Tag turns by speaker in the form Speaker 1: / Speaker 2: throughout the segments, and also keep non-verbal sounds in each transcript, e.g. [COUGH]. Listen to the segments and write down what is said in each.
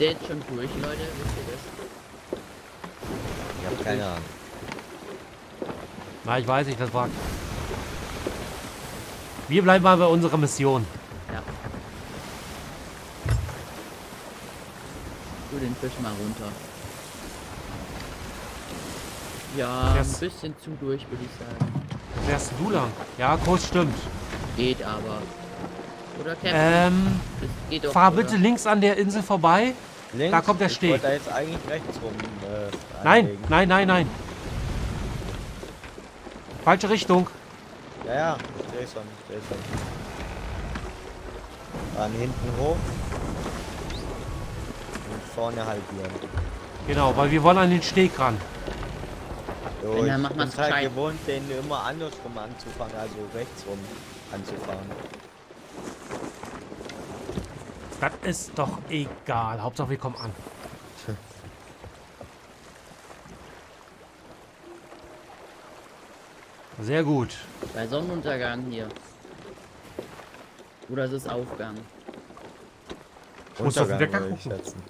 Speaker 1: der jetzt schon durch, Leute? Wisst ihr das?
Speaker 2: Ich habe keine Ahnung.
Speaker 3: Na, ich weiß nicht, das war... Wir bleiben mal bei unserer Mission.
Speaker 1: Ja. Tu den Fisch mal runter. Ja, ein bisschen zu durch, würde ich sagen.
Speaker 3: Wärst du lang? Ja, Kurs stimmt.
Speaker 1: Geht aber. Oder Captain?
Speaker 3: Ähm,
Speaker 1: das geht doch.
Speaker 3: fahr
Speaker 1: oder?
Speaker 3: bitte links an der Insel vorbei.
Speaker 2: Links?
Speaker 3: Da kommt der
Speaker 2: Ich
Speaker 3: Steg.
Speaker 2: wollte da jetzt eigentlich rechts rum. Äh,
Speaker 3: Nein, nein, nein, nein. Falsche Richtung.
Speaker 2: Ja, ja, ich sehe schon, ich. Dann hinten hoch. Und vorne halbieren.
Speaker 3: Genau, weil wir wollen an den Steg ran.
Speaker 2: So,
Speaker 1: Wenn, dann
Speaker 2: ich
Speaker 1: macht
Speaker 2: halt gewohnt, den immer andersrum anzufangen, also rechts rum anzufahren.
Speaker 3: Das ist doch egal. Hauptsache wir kommen an. Sehr gut.
Speaker 1: Bei Sonnenuntergang hier. Oder es ist Aufgang.
Speaker 3: Musst du auf den Wecker
Speaker 2: ich
Speaker 3: gucken.
Speaker 2: schätzen.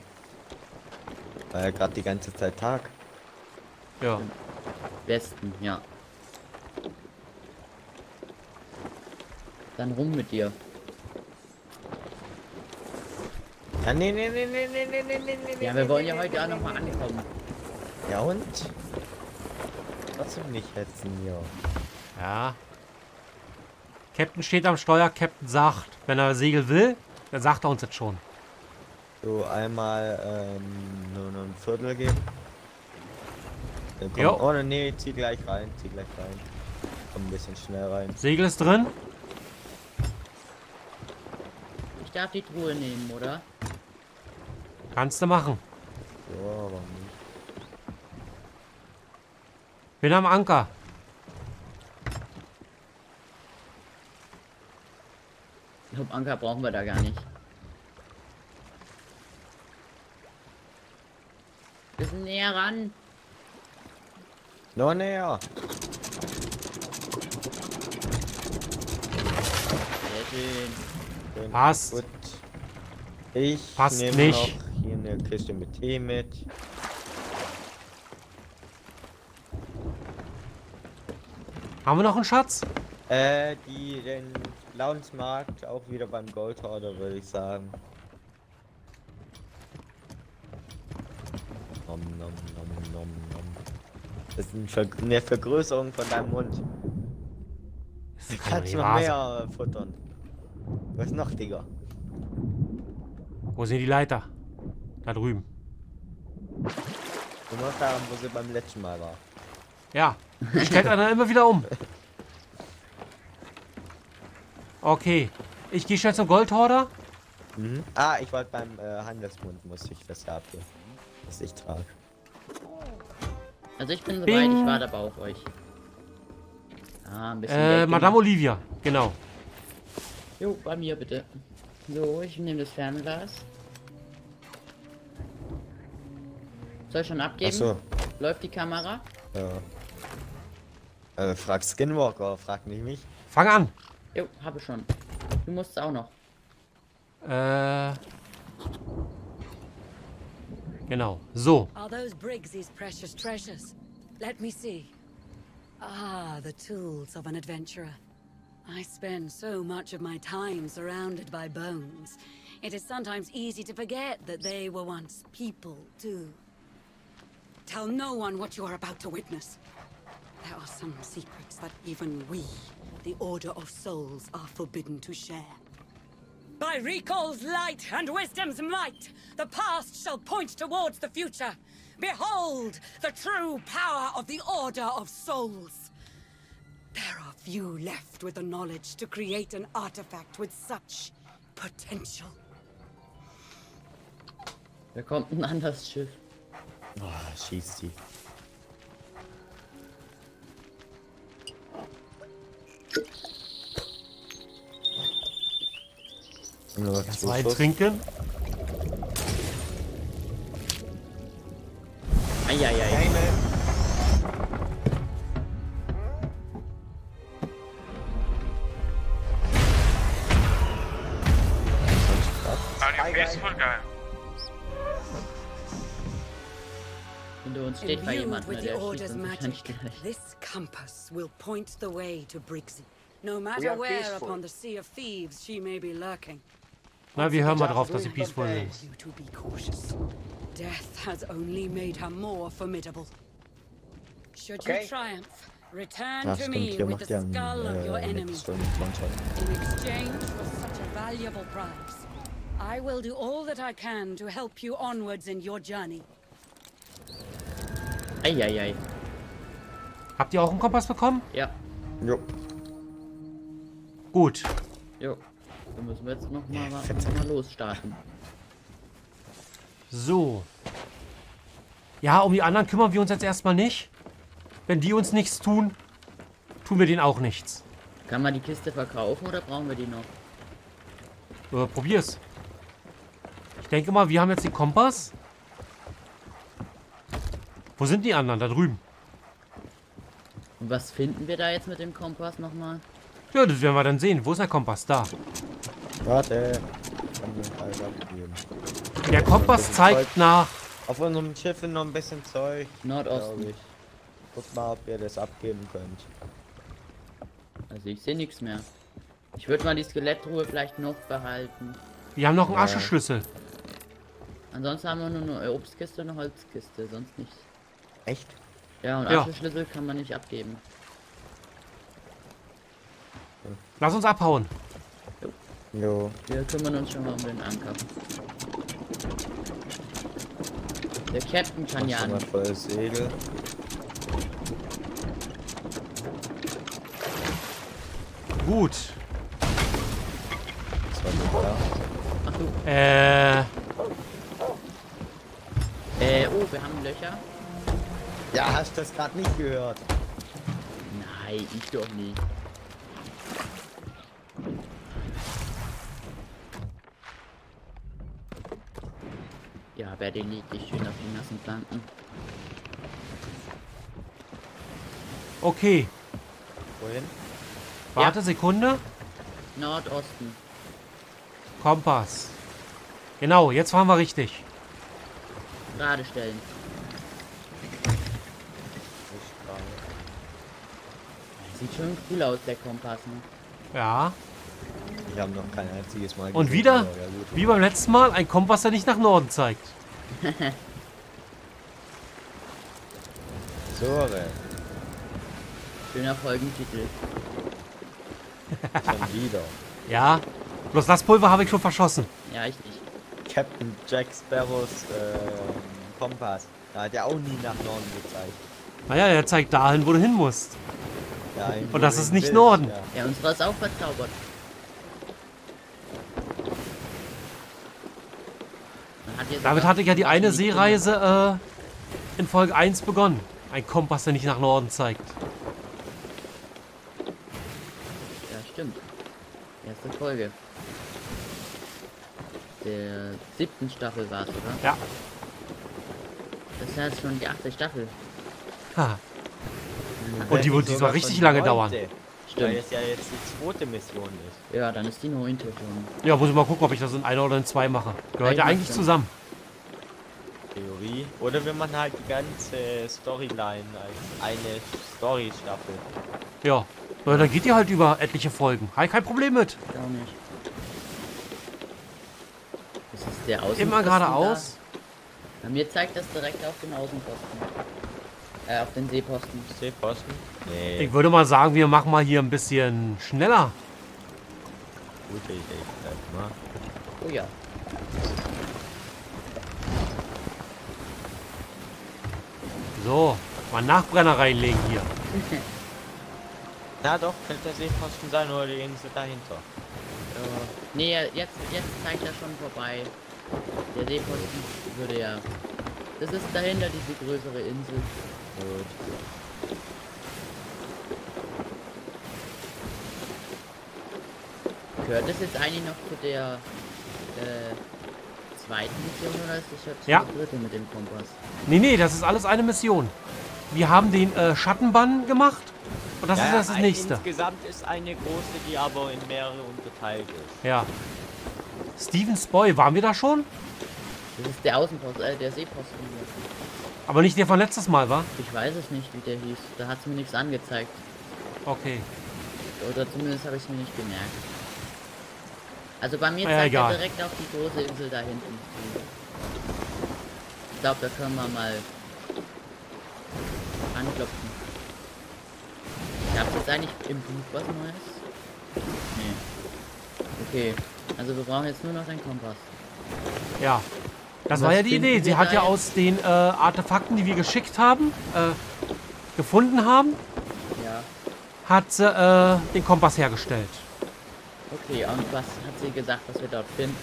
Speaker 2: War ja gerade die ganze Zeit Tag.
Speaker 3: Ja.
Speaker 1: Westen, ja. Dann rum mit dir.
Speaker 2: Ja, nee, nee, nee, nee, nee, nee, nee, nee, nee.
Speaker 1: Ja, wir wollen ja heute auch noch mal ankommen.
Speaker 2: Ja und? Trotzdem nicht hetzen hier.
Speaker 3: Ja. Captain steht am Steuer. Captain sagt, wenn er Segel will, dann sagt er uns jetzt schon.
Speaker 2: So, einmal ähm, nur noch ein Viertel geben. Dann komm,
Speaker 3: Jo.
Speaker 2: oh nee, zieh gleich rein, zieh gleich rein. Komm ein bisschen schnell rein.
Speaker 3: Segel ist drin.
Speaker 1: Ich darf die Truhe nehmen, oder?
Speaker 3: Kannst du machen.
Speaker 2: So, warum nicht?
Speaker 3: Bin am Anker.
Speaker 1: Ich glaube, Anker brauchen wir da gar nicht. Bisschen näher ran.
Speaker 2: Noch näher.
Speaker 1: Sehr schön.
Speaker 3: Passt.
Speaker 2: Gut. Ich
Speaker 3: Passt nicht.
Speaker 2: Eine Kiste mit Tee mit.
Speaker 3: Haben wir noch einen Schatz?
Speaker 2: Äh, die, den Launsmarkt auch wieder beim Goldhorder, würde ich sagen. Nom, nom, nom, nom, nom. Das ist ein Ver eine Vergrößerung von deinem Mund. Du kannst noch mehr futtern. Was noch, Digga?
Speaker 3: Wo sind die Leiter? Da drüben.
Speaker 2: Du musst da, wo sie beim letzten Mal war.
Speaker 3: Ja. Stellt einer immer wieder um. Okay. Ich gehe schnell zum Goldhorder.
Speaker 2: Mhm. Ah, ich wollte beim äh, Handelsbund, muss ich das abgeben. Das ich trage.
Speaker 1: Also ich bin soweit,
Speaker 3: Bing.
Speaker 1: ich warte aber auf euch. Ah, ein bisschen
Speaker 3: Äh, Madame. Olivia. Genau.
Speaker 1: Jo, bei mir bitte. So, ich nehme das Fernglas. Soll ich schon abgeben?
Speaker 2: Achso.
Speaker 1: Läuft die Kamera?
Speaker 2: Ja. Äh, frag Skinwalker, frag nicht mich.
Speaker 3: Fang an.
Speaker 1: Jo, habe schon. Du musst auch noch.
Speaker 3: Äh. Genau. So.
Speaker 4: Are those Briggsy's precious treasures? Let me see. Ah, the tools of an adventurer. I spend so much of my time surrounded by bones. It is sometimes easy to forget that they were once people, too. Tell no one what you are about to witness. There are some secrets that even we, the Order of Souls, are forbidden to share. By recall's light and wisdom's might, the past shall point towards the future. Behold the true power of the Order of Souls. There are few left with the knowledge to create an artifact with such potential.
Speaker 1: Da kommt ein anderes Schiff.
Speaker 2: Oh, schieß sie. Zwei
Speaker 3: trinken?
Speaker 1: Eieiei.
Speaker 5: Keine. Are you peaceful
Speaker 1: guy? Uns steht bei
Speaker 4: Imbued
Speaker 1: jemandem,
Speaker 4: with the
Speaker 1: der schießt
Speaker 4: Order's
Speaker 1: uns wahrscheinlich
Speaker 4: magic,
Speaker 1: gleich.
Speaker 4: this compass will point the way to Brixie. No matter where upon the Sea of Thieves she may be lurking.
Speaker 3: Na, wir hören mal
Speaker 5: Just
Speaker 3: drauf, dass sie peaceful sind.
Speaker 5: best.
Speaker 4: You to be cautious. Death has only made her more formidable. Should you triumph, return to me with the
Speaker 2: ja
Speaker 4: skull of your
Speaker 2: äh,
Speaker 4: enemy. In exchange for such a valuable prize, I will do all that I can to help you onwards in your journey.
Speaker 1: Eieiei.
Speaker 3: Habt ihr auch einen Kompass bekommen?
Speaker 1: Ja,
Speaker 2: Jo.
Speaker 3: Gut.
Speaker 1: jo. Dann müssen wir jetzt nochmal noch mal losstarten.
Speaker 3: So. Ja, um die anderen kümmern wir uns jetzt erstmal nicht. Wenn die uns nichts tun, tun wir denen auch nichts.
Speaker 1: Kann man die Kiste verkaufen oder brauchen wir die noch?
Speaker 3: Äh, probier's. Ich denke mal, wir haben jetzt den Kompass. Wo sind die anderen? Da drüben.
Speaker 1: Und was finden wir da jetzt mit dem Kompass nochmal?
Speaker 3: Ja, das werden wir dann sehen. Wo ist der Kompass? Da.
Speaker 2: Warte.
Speaker 3: Der Kompass zeigt nach...
Speaker 2: Auf unserem Schiff ist noch ein bisschen Zeug,
Speaker 1: Nordosten.
Speaker 2: ich. Guck mal, ob ihr das abgeben könnt.
Speaker 1: Also ich sehe nichts mehr. Ich würde mal die Skelettruhe vielleicht noch behalten.
Speaker 3: Wir haben noch einen
Speaker 2: Ja.
Speaker 3: Ascheschlüssel.
Speaker 1: Ansonsten haben wir nur eine Obstkiste und eine Holzkiste, sonst nichts.
Speaker 2: Echt?
Speaker 1: Ja, und
Speaker 3: Ja.
Speaker 1: Ascheschlüssel kann man nicht abgeben.
Speaker 3: Lass uns abhauen.
Speaker 2: Jo.
Speaker 1: Wir kümmern uns schon mal um den Anker. Der Captain kann ja an.
Speaker 2: volles Segel.
Speaker 3: Gut.
Speaker 2: Das war gut, ja.
Speaker 1: Ach du.
Speaker 3: Äh...
Speaker 1: Äh, oh, wir haben Löcher.
Speaker 2: Ja, hast du das gerade nicht gehört?
Speaker 1: Nein, ich doch nie. Ja, wer den niedlich schön auf die nassen Planken.
Speaker 3: Okay.
Speaker 2: Wohin?
Speaker 3: Warte, Sekunde.
Speaker 1: Nordosten.
Speaker 3: Kompass. Genau, jetzt fahren wir richtig.
Speaker 1: Gerade stellen.
Speaker 2: Ich gerade.
Speaker 1: Sieht schon cool aus, der Kompass. Ne?
Speaker 3: Ja.
Speaker 2: Ich habe noch kein einziges Mal
Speaker 3: Und
Speaker 2: gesehen,
Speaker 3: wieder,
Speaker 2: aber ja gut.
Speaker 3: wie beim letzten Mal, ein Kompass, der nicht nach Norden zeigt. [LAUGHS]
Speaker 2: Sore.
Speaker 1: Schöner Folgentitel.
Speaker 2: Schon wieder.
Speaker 3: Ja. Bloß das Pulver habe ich schon verschossen.
Speaker 1: Ja, ich nicht.
Speaker 2: Captain Jack Sparrows ähm, Kompass. Da hat er auch nie nach Norden gezeigt.
Speaker 3: Naja, er zeigt dahin, wo du hin musst. Und das ist nicht Norden.
Speaker 2: Ja.
Speaker 1: Unserer ist auch verzaubert.
Speaker 3: Damit hatte ich ja die eine. Seereise äh, in Folge 1 begonnen. Ein Kompass, der nicht nach Norden zeigt.
Speaker 1: Ja, stimmt. Erste Folge. Der siebten Staffel war es, oder?
Speaker 3: Ja.
Speaker 1: Das ist ja jetzt schon die achte Staffel.
Speaker 3: Ha. Und die wird diesmal
Speaker 2: Sogar
Speaker 3: richtig lange dauern.
Speaker 2: neunte, Weil
Speaker 1: Stimmt.
Speaker 2: es ja jetzt die zweite Mission ist.
Speaker 1: Ja, dann ist die neunte schon.
Speaker 3: Ja, muss ich mal gucken, ob ich das in einer oder in zwei mache. Gehört ja
Speaker 1: Eigentlich
Speaker 3: zusammen.
Speaker 2: Theorie. Oder wir machen halt die ganze Storyline als eine Story-Staffel.
Speaker 3: Ja. Na, dann geht die halt über etliche Folgen. Habe ich kein Problem mit.
Speaker 1: Auch nicht. Das ist der Außenposten.
Speaker 3: Immer geradeaus.
Speaker 1: Da. Bei mir zeigt das direkt auf den Außenposten. Äh, auf den Seeposten.
Speaker 2: Seeposten? Nee,
Speaker 3: Ich würde mal sagen, wir machen mal hier ein bisschen schneller.
Speaker 2: gute Idee. Vielleicht mal.
Speaker 1: Oh ja.
Speaker 3: So, mal Nachbrenner reinlegen hier. [LAUGHS]
Speaker 2: Na doch, könnte der Seeposten sein oder die Insel dahinter.
Speaker 1: Äh, nee, jetzt, jetzt zeigt er schon vorbei. Der Seeposten würde ja. Das ist dahinter diese größere Insel.
Speaker 2: Gut.
Speaker 1: Gehört das jetzt eigentlich noch zu der äh, zweiten Mission oder ist das jetzt
Speaker 3: Ja.
Speaker 1: die dritte mit dem Kompass?
Speaker 3: Nee, nee, das ist alles eine Mission. Wir haben den äh, Schattenbann gemacht. Und das
Speaker 2: Ja,
Speaker 3: ist das, das nächste.
Speaker 2: Insgesamt ist eine große, die aber in mehrere unterteilt ist.
Speaker 3: Ja. Stevens Boy, waren wir da schon?
Speaker 1: Das ist der Außenpost, äh, der Seeposten hier.
Speaker 3: Aber nicht der von letztes Mal, war?
Speaker 1: Ich weiß es nicht, wie der hieß. Da hat es mir nichts angezeigt.
Speaker 3: Okay.
Speaker 1: Oder zumindest habe ich es mir nicht gemerkt. Also bei mir
Speaker 3: Ah ja,
Speaker 1: zeigt er direkt auf die große Insel da hinten. Ich glaube, da können wir mal anklopfen. Gab es jetzt eigentlich im Buch was Neues? Nee. Okay. Also wir brauchen jetzt nur noch den Kompass.
Speaker 3: Ja. Das war ja die Idee. Sie hat ja aus den äh, Artefakten, die wir geschickt haben, äh, gefunden haben,
Speaker 1: Ja.
Speaker 3: hat sie äh, den Kompass hergestellt.
Speaker 1: Okay, und was hat sie gesagt, was wir dort finden?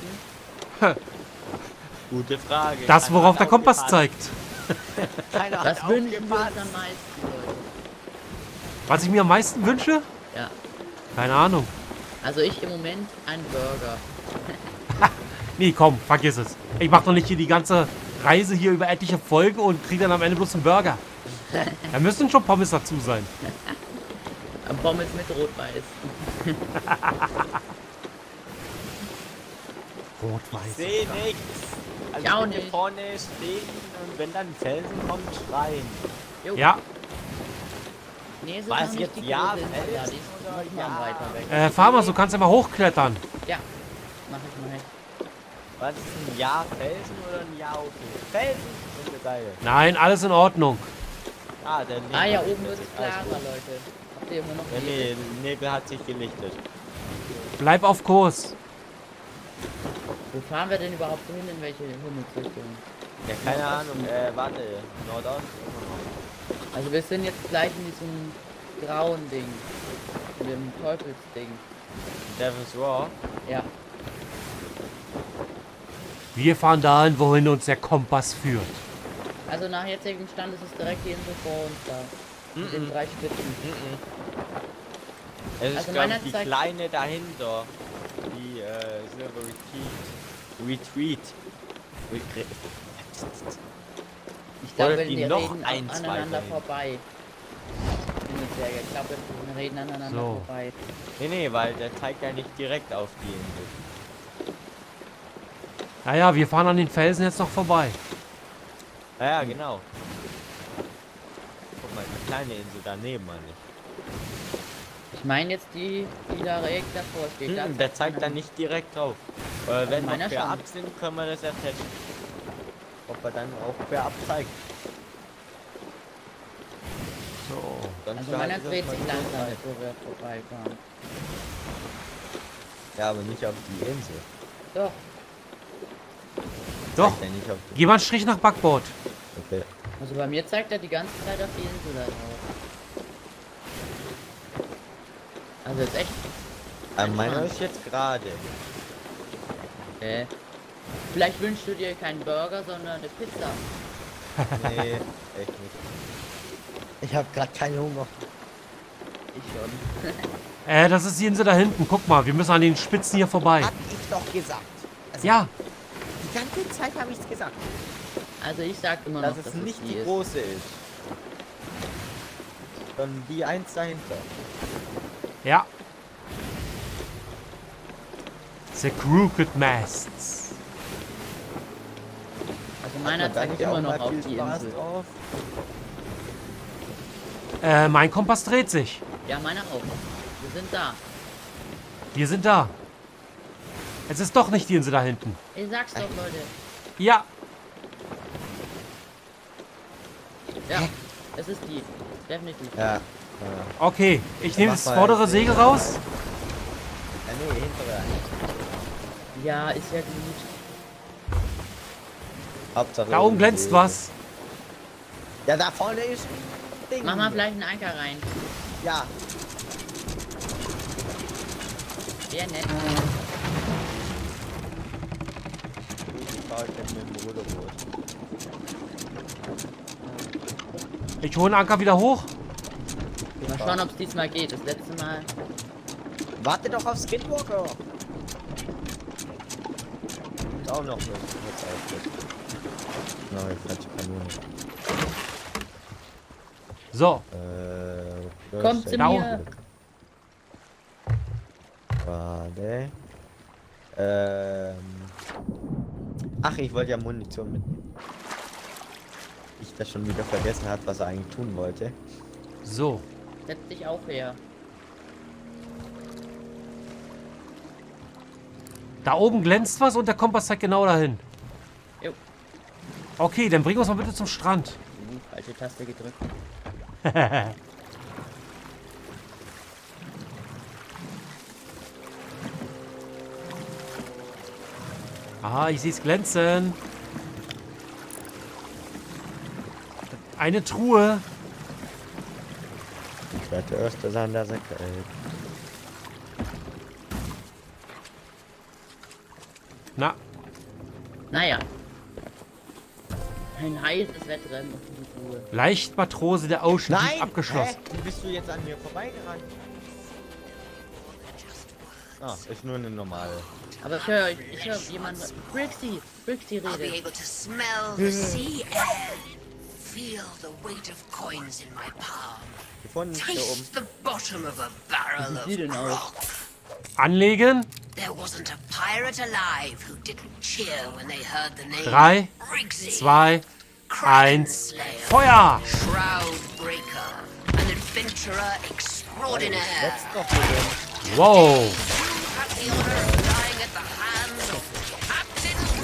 Speaker 2: Gute Frage.
Speaker 3: Das, worauf der Kompass zeigt. [LAUGHS]
Speaker 2: Keiner
Speaker 1: wünschen wir uns
Speaker 2: aufgepasst.
Speaker 1: am meisten, Leute?
Speaker 3: Was ich mir am meisten wünsche?
Speaker 1: Ja.
Speaker 3: Keine Ahnung.
Speaker 1: Also ich im Moment ein Burger.
Speaker 3: Nee, komm, vergiss es. Ich mach doch nicht hier die ganze Reise hier über etliche Folgen und krieg dann am Ende bloß einen Burger. [LAUGHS] Da müssen schon Pommes dazu sein.
Speaker 1: Pommes mit Rot-Weiß.
Speaker 2: Ich [LAUGHS]
Speaker 3: Rot-Weiß.
Speaker 2: sehe nichts. Also
Speaker 1: Ich auch
Speaker 2: bitte
Speaker 1: nicht.
Speaker 2: vorne stehen und wenn dann Felsen kommt, schreien.
Speaker 1: Jo.
Speaker 3: Ja,
Speaker 1: Nee, es nicht
Speaker 2: jetzt
Speaker 1: die
Speaker 2: ja,
Speaker 1: ja,
Speaker 2: Felsen
Speaker 1: mal
Speaker 2: ja?
Speaker 1: weg.
Speaker 3: äh, Farmer, du kannst ja mal hochklettern.
Speaker 1: Ja, mach ich mal.
Speaker 2: War das ein Ja Felsen oder ein Ja okay? Felsen sind wir beide.
Speaker 3: Nein, alles in Ordnung.
Speaker 2: Ah, der Nebel
Speaker 1: Ah ja,
Speaker 2: hat
Speaker 1: oben
Speaker 2: sich
Speaker 1: wird es klarer. Leute. Habt ihr immer noch
Speaker 2: Ja,
Speaker 1: Nebel?
Speaker 2: nee, der Nebel hat sich gelichtet.
Speaker 3: Bleib auf Kurs.
Speaker 1: Wo fahren wir denn überhaupt hin? In welche Himmelsrichtung?
Speaker 2: Ja, keine Ahnung. Äh, warte. Nordost.
Speaker 1: Also wir sind jetzt gleich in diesem grauen Ding. In dem Teufelsding.
Speaker 2: Devil's Roar.
Speaker 1: Ja.
Speaker 3: Wir fahren dahin, wohin uns der Kompass führt.
Speaker 1: Also nach jetzigem Stand ist es direkt die Insel vor uns da. Mit den drei Spitzen.
Speaker 2: Es ist,
Speaker 1: Also
Speaker 2: glaube ich, die
Speaker 1: zeigt-
Speaker 2: kleine dahinter. Die, äh, Silver Retreat. Retreat. Retreat.
Speaker 1: Ich glaube,
Speaker 2: die
Speaker 1: wir
Speaker 2: noch
Speaker 1: reden
Speaker 2: ein,
Speaker 1: aneinander
Speaker 2: dahin.
Speaker 1: vorbei. Ich glaube, wir reden aneinander
Speaker 3: So.
Speaker 1: vorbei.
Speaker 2: Nee, nee, weil der zeigt ja nicht direkt auf die Insel.
Speaker 3: Naja, wir fahren an den Felsen jetzt noch vorbei.
Speaker 2: Ja, ja, genau. Guck mal, die kleine Insel daneben, meine ich.
Speaker 1: Ich meine jetzt die, die da direkt davor steht. Da
Speaker 2: Hm, der zeigt dann nicht direkt drauf. Äh, wenn wir quer
Speaker 1: schon.
Speaker 2: ab sind, können wir das ja testen. Ob er dann auch quer ab zeigt.
Speaker 3: So.
Speaker 2: Sonst
Speaker 1: Also meiner dreht sich langsam, wo wir vorbeifahren.
Speaker 2: Ja, aber nicht auf die Insel.
Speaker 1: Doch,
Speaker 3: Doch,
Speaker 2: er
Speaker 3: geh mal einen Strich nach Backbord.
Speaker 2: Okay.
Speaker 1: also bei mir zeigt er die ganze Zeit auf die Insel. Also jetzt echt,
Speaker 2: Aber meiner ist jetzt gerade.
Speaker 1: äh, vielleicht wünschst du dir keinen Burger, sondern eine Pizza.
Speaker 2: Nee, echt nicht. Ich habe gerade keinen Hunger.
Speaker 1: Ich schon.
Speaker 3: Äh, das ist die Insel da hinten. Guck mal, wir müssen an den Spitzen hier vorbei.
Speaker 2: Hab ich doch gesagt. Also,
Speaker 3: Ja,
Speaker 2: Die ganze Zeit habe ich es gesagt.
Speaker 1: Also ich sag immer
Speaker 2: Dass
Speaker 1: noch,
Speaker 2: es
Speaker 1: dass
Speaker 2: nicht
Speaker 1: es
Speaker 2: die
Speaker 1: die ist.
Speaker 2: große ist. Sondern die eins dahinter.
Speaker 3: ja. The Crooked Masts.
Speaker 1: Also meiner zeigt immer
Speaker 2: nicht
Speaker 1: noch auf die Insel.
Speaker 2: drauf?
Speaker 3: Äh, mein Kompass dreht sich.
Speaker 1: Ja, meiner auch. Wir sind da.
Speaker 3: Wir sind da. Es ist doch nicht die Insel da hinten.
Speaker 1: Ich sag's doch, Leute.
Speaker 3: Ja,
Speaker 1: Ja, es ist die. Definitiv.
Speaker 2: Ja. Ja,
Speaker 3: okay. Ich nehme das vordere Segel raus.
Speaker 2: ja nee, hinterher.
Speaker 1: Ja, ist ja gut.
Speaker 2: Hauptsache.
Speaker 3: Da oben glänzt was.
Speaker 2: Ja, da vorne ist ein Ding.
Speaker 1: Mach mal vielleicht einen Anker rein.
Speaker 2: Ja.
Speaker 1: Sehr nett.
Speaker 2: Ich jetzt mit dem Ruderboot.
Speaker 3: Ich hole den Anker wieder hoch.
Speaker 1: Mal schauen, ob es diesmal geht. Das letzte Mal.
Speaker 2: Warte doch auf Skinwalker. Ist auch noch. Na, ich hatte Kanone.
Speaker 3: So,
Speaker 2: Äh,
Speaker 1: Kommt zu mir.
Speaker 2: Warte. Ähm. Ach, ich wollte ja Munition mitnehmen. Ich das schon wieder vergessen hat, was er eigentlich tun wollte.
Speaker 3: So.
Speaker 1: Setz dich auch her.
Speaker 3: Da oben glänzt was und der Kompass zeigt genau dahin.
Speaker 1: Jo.
Speaker 3: Okay, dann bring uns mal bitte zum Strand.
Speaker 1: Uh, falsche Taste gedrückt. [LAUGHS]
Speaker 3: Ah, ich sehe es glänzen. Eine Truhe.
Speaker 2: Ich werde der Erste sein, der sagt, ey.
Speaker 3: Na,
Speaker 1: Naja. Ein heißes Wettrennen auf die Tour.
Speaker 3: Leichtmatrose der Ocean
Speaker 2: Nein!
Speaker 3: abgeschlossen.
Speaker 2: Hä? Wie bist du jetzt an mir vorbeigerannt? Ah, ist nur eine normale.
Speaker 1: Aber ich höre ich hör jemanden. Brixie! Brixie
Speaker 5: I'll be
Speaker 1: redet.
Speaker 5: able to smell the sea air. Feel the weight of coins in my palm.
Speaker 2: Gefunden.
Speaker 5: Taste the bottom of a barrel of rock.
Speaker 3: Anlegen.
Speaker 5: There wasn't a pirate alive who didn't cheer when they heard the name.
Speaker 3: Drei, zwei, eins. Feuer!
Speaker 5: Shroud Breaker, an adventurer extraordinaire.
Speaker 3: Wow.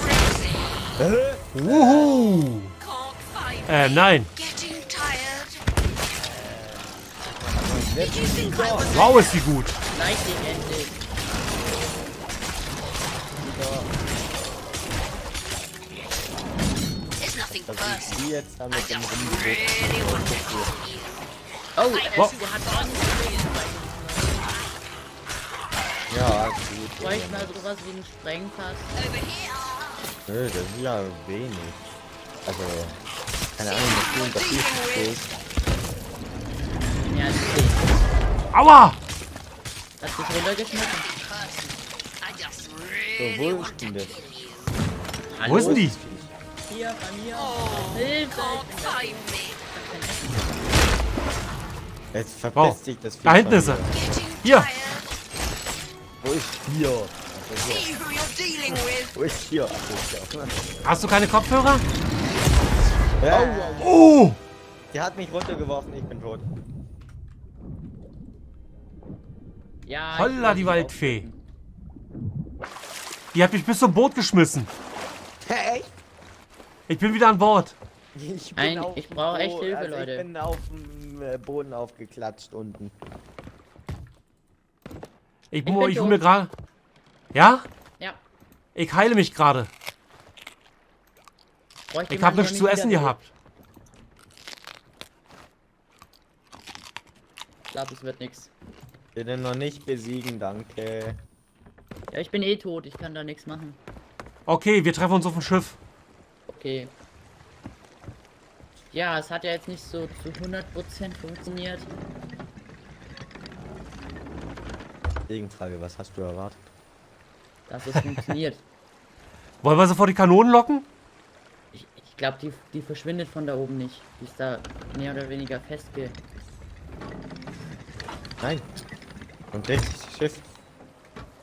Speaker 5: Briggsy.
Speaker 3: Wuhu. Äh, nein. Wow, ist die gut.
Speaker 2: Ich die jetzt
Speaker 5: want to help you.
Speaker 1: Oh,
Speaker 3: Wow.
Speaker 2: Ja, gut.
Speaker 1: bräuchte mal sowas wie einen Sprengpass.
Speaker 2: Nö, das ist ja wenig. Also, keine Ahnung, was du unter Füßen stehst.
Speaker 1: Ja, das
Speaker 3: Aua!
Speaker 1: hat.
Speaker 5: I just
Speaker 2: So, wo ist denn das?
Speaker 5: you.
Speaker 3: Wo ist denn die?
Speaker 1: Hier, bei mir.
Speaker 5: Oh,
Speaker 1: Hilfe!
Speaker 2: Jetzt
Speaker 3: Wow.
Speaker 2: verpiss dich das Vieh
Speaker 3: Da hinten ist er. Hier.
Speaker 2: Wo ist hier? Also. Wo ist hier? Ach, so, ja.
Speaker 3: Hast du keine Kopfhörer?
Speaker 2: Ja,
Speaker 3: Oh!
Speaker 2: Die hat mich runtergeworfen, ich bin tot.
Speaker 1: Ja,
Speaker 3: Holla, die Waldfee. Die hat mich bis zum Boot geschmissen.
Speaker 2: Hey!
Speaker 3: Ich bin wieder an Bord.
Speaker 2: Ich,
Speaker 1: Ein-
Speaker 2: auf
Speaker 1: ich brauche echt Hilfe,
Speaker 2: also
Speaker 1: Leute.
Speaker 2: Ich bin auf dem äh, Boden aufgeklatscht unten.
Speaker 3: Ich,
Speaker 1: Ich bin
Speaker 3: ich hol
Speaker 1: tot.
Speaker 3: mir gerade. Ja?
Speaker 1: Ja,
Speaker 3: Ich heile mich gerade. Ich
Speaker 1: jemanden,
Speaker 3: habe nichts zu essen gehabt.
Speaker 1: Ich glaube, es wird nichts.
Speaker 2: Bitte noch nicht besiegen, danke.
Speaker 1: Ja, ich bin eh tot, ich kann da nichts machen.
Speaker 3: Okay, wir treffen uns auf dem Schiff.
Speaker 1: Okay. Ja, es hat ja jetzt nicht so zu 100% funktioniert.
Speaker 2: Gegenfrage, was hast du erwartet?
Speaker 1: Dass es funktioniert. [LAUGHS]
Speaker 3: Wollen wir sie vor die Kanonen locken?
Speaker 1: Ich, ich glaube, die, die verschwindet von da oben nicht. Die ist da mehr oder weniger festge...
Speaker 2: Nein. Und richtig das Schiff.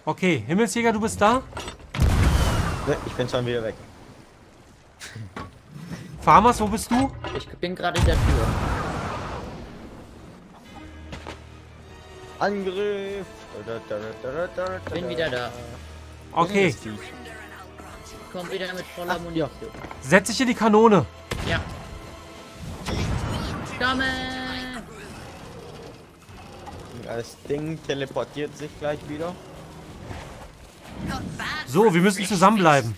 Speaker 3: Okay, Himmelsjäger, du bist da?
Speaker 2: Ne, Ich bin schon wieder weg.
Speaker 3: Farmers, wo bist du?
Speaker 1: Ich bin gerade in der Tür.
Speaker 2: Angriff!
Speaker 1: Bin wieder da.
Speaker 3: Okay,
Speaker 1: Ich komm wieder mit voller Munition.
Speaker 3: setz dich in die Kanone.
Speaker 1: Ja. Komme!
Speaker 2: Das Ding teleportiert sich gleich wieder.
Speaker 3: So, wir müssen zusammenbleiben.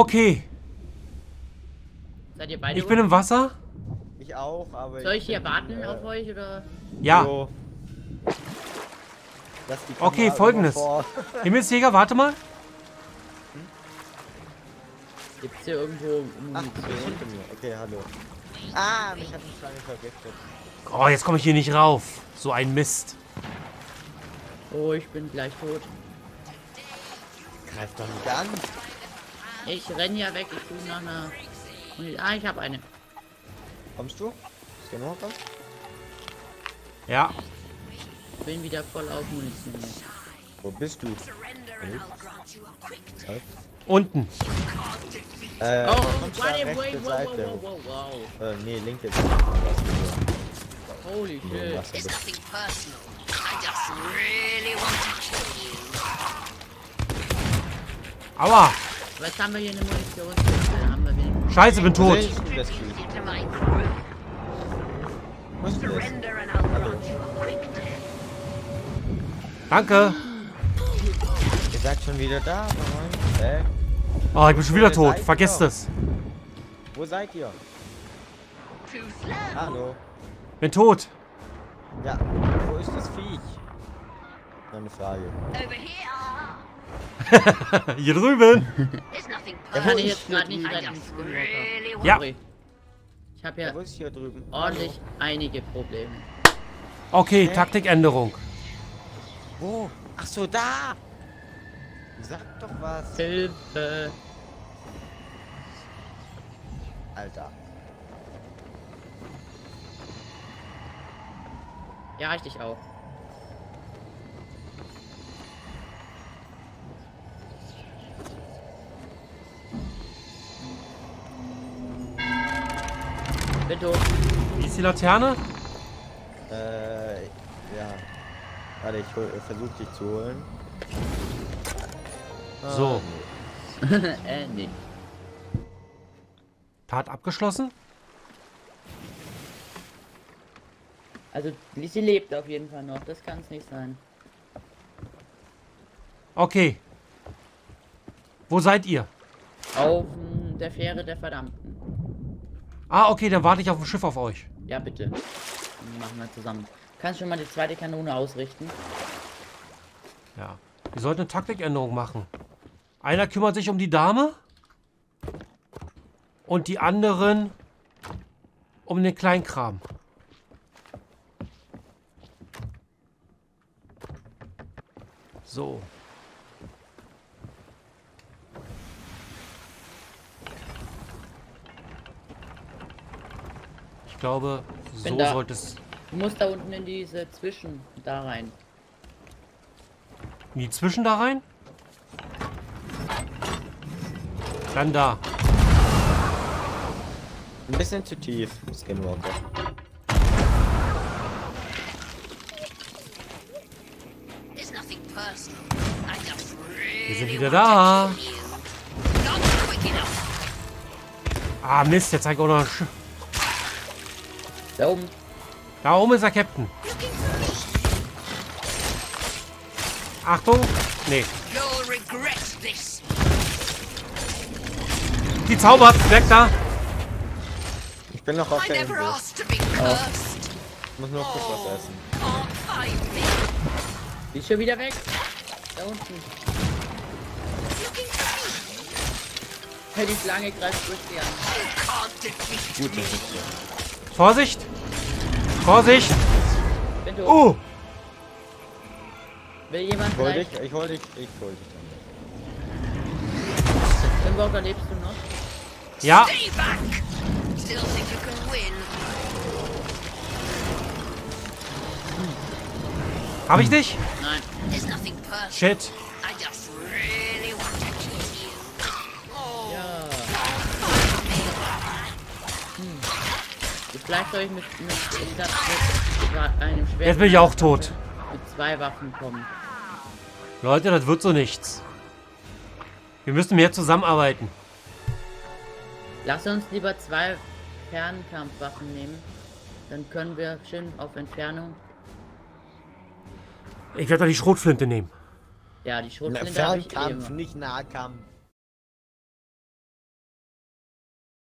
Speaker 3: Okay,
Speaker 1: Seid ihr beide
Speaker 3: ich bin im Wasser.
Speaker 2: Ich auch, aber
Speaker 1: Soll ich hier
Speaker 2: bin,
Speaker 1: warten
Speaker 2: äh,
Speaker 1: auf euch oder?
Speaker 3: Ja,
Speaker 2: so.
Speaker 3: Okay, folgendes. [LAUGHS] Himmelsjäger, warte mal.
Speaker 1: Gibt's hier irgendwo
Speaker 2: Ach. Okay, hallo. Ah, mich hat die Schlange vergiftet.
Speaker 3: Oh, jetzt komme ich hier nicht rauf. So ein Mist.
Speaker 1: Oh, ich bin gleich tot.
Speaker 2: Greif doch nicht an.
Speaker 1: Ich renn ja weg, ich suche nach einer... Ah, ich habe eine.
Speaker 2: Kommst du? Ist genau was?
Speaker 3: Ja.
Speaker 1: Bin wieder voll auf Munition.
Speaker 2: Wo bist du? Halt.
Speaker 3: Unten.
Speaker 2: Äh,
Speaker 1: Oh,
Speaker 2: kommst du da
Speaker 1: wait,
Speaker 2: rechte
Speaker 1: wait,
Speaker 2: Seite.
Speaker 1: wow, wow, wow, wow.
Speaker 2: Äh, nee, linke Seite.
Speaker 1: Holy
Speaker 2: Nee,
Speaker 1: shit.
Speaker 3: Aua.
Speaker 1: Aber jetzt haben wir hier eine Munitionskiste. Haben wir wenigstens.
Speaker 3: Scheiße, bin tot.
Speaker 2: Ist das?
Speaker 3: Danke.
Speaker 2: Ihr seid schon wieder da. Äh,
Speaker 3: Oh, ich bin schon wieder tot. Vergesst es.
Speaker 2: wo seid ihr? Hallo.
Speaker 3: Bin tot.
Speaker 2: Ja, wo ist das Viech? Meine Frage.
Speaker 5: Over here. [LAUGHS]
Speaker 3: Hier drüben.
Speaker 1: Da kann ich jetzt gerade nicht retten.
Speaker 3: Ja.
Speaker 1: Sorry. Ich habe
Speaker 2: Ja.
Speaker 1: ja
Speaker 2: Wo ist hier drüben?
Speaker 1: ordentlich einige Probleme.
Speaker 3: Okay, Taktikänderung.
Speaker 2: Wo? Ach so, da! Sag doch was.
Speaker 1: Hilfe.
Speaker 2: Alter.
Speaker 1: Ja, ich dich auch. Bitte.
Speaker 3: Wie ist die Laterne?
Speaker 2: Äh, ja. Warte, ich hol, versuch dich zu holen. Ah,
Speaker 3: So. [LAUGHS]
Speaker 2: nee.
Speaker 1: äh, nee.
Speaker 3: Tat abgeschlossen?
Speaker 1: Also, sie lebt auf jeden Fall noch. Das kann es nicht sein.
Speaker 3: Okay. Wo seid ihr?
Speaker 1: Auf mm, der Fähre der Verdammten.
Speaker 3: Ah, okay, dann warte ich auf dem Schiff auf euch.
Speaker 1: Ja, bitte. Machen wir zusammen. Kannst schon mal die zweite Kanone ausrichten?
Speaker 3: Ja. Wir sollten eine Taktikänderung machen. Einer kümmert sich um die Dame. Und die anderen um den Kleinkram. So. Glaube, so
Speaker 1: da.
Speaker 3: sollte es
Speaker 1: Du musst da unten in diese Zwischen da rein.
Speaker 3: in die Zwischen da rein. Dann da.
Speaker 2: Ein bisschen zu tief,
Speaker 5: just
Speaker 3: Wir sind wieder da. Ah, Mist, jetzt zeig ich auch noch ein Schiff.
Speaker 1: Da oben.
Speaker 3: Da oben ist der Captain. Achtung. Nee. Die zaubert. Weg da.
Speaker 2: Ich bin noch auf der Insel.
Speaker 5: asked to be cursed.
Speaker 2: Ich muss nur kurz was essen.
Speaker 5: Me.
Speaker 1: Die ist schon wieder weg. Da unten. Hey, die Schlange greift durch die an.
Speaker 2: Gut, das ist so.
Speaker 3: Vorsicht. Vorsicht. Oh.
Speaker 1: Will jemand
Speaker 2: Ich hol dich, ich hol dich, ich hol dich
Speaker 1: Im Walker lebst du noch?
Speaker 3: Ja.
Speaker 5: Stay back. Still think you can win.
Speaker 3: Hab ich dich?
Speaker 1: Nein.
Speaker 5: There's nothing personal.
Speaker 3: Shit.
Speaker 1: Vielleicht soll ich mit, mit, mit, mit einem Schwert.
Speaker 3: Jetzt bin ich auch tot.
Speaker 1: Mit zwei Waffen kommen.
Speaker 3: Leute, das wird so nichts. Wir müssen mehr zusammenarbeiten.
Speaker 1: Lass uns lieber zwei Fernkampfwaffen nehmen. Dann können wir schön auf Entfernung.
Speaker 3: Ich werde doch die Schrotflinte nehmen.
Speaker 1: Ja, die
Speaker 2: Na,
Speaker 1: Schrotflinte ich eh
Speaker 2: Fernkampf,
Speaker 1: immer.
Speaker 2: nicht Nahkampf.